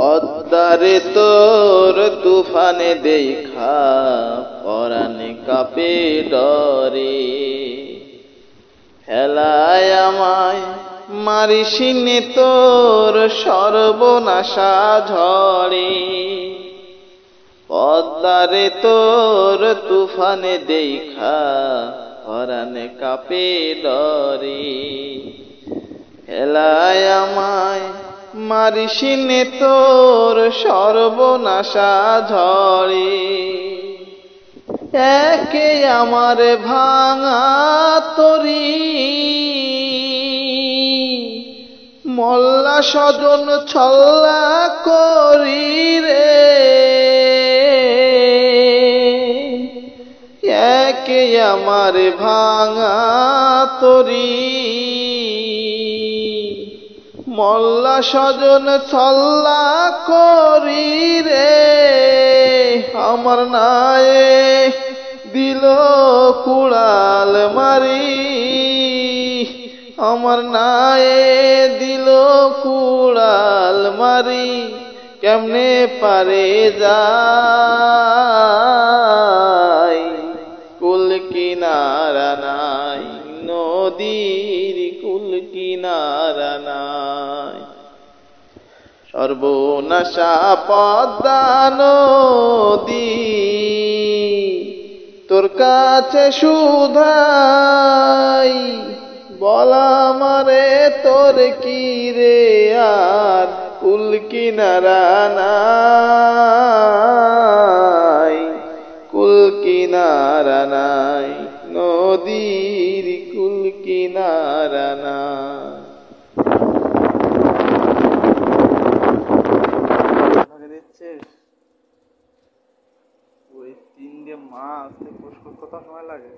পদ্মারে তোর তুফানে দেখা, পরাণে কাপে ডরে। হেলায় আমায় মারিসিনে তোর সর্বনাশা ঝড়ে। পদ্মারে তোর তুফানে দেখা, পরাণে কাপে ডরে। হেলায় আমায় মারিসিনে তোর সর্বনাশা ঝড়ে একে আমার ভাঙা তরি। মল্লা স্বজন ছল্লা করি রে। একে আমার ভাঙা তরি। মল্লা স্বজন ছল্লা করি রে। আমার নায়ে দিল কুড়াল মারি। আমার নায়ে দিল কুড়াল মারি। কেমনে পারে যায় নদীর কুল কিনারা নাই। সর্বনাশা পদ্মা নদী, তোর কাছে সুধাই বলা মারে তোর কি রে আর কুল কিনারা নাই। কিনারা নাই নদীর কুল কিনারা নাই। মা আসতে ওই তিন দিয়ে মাছ কত সময় লাগে?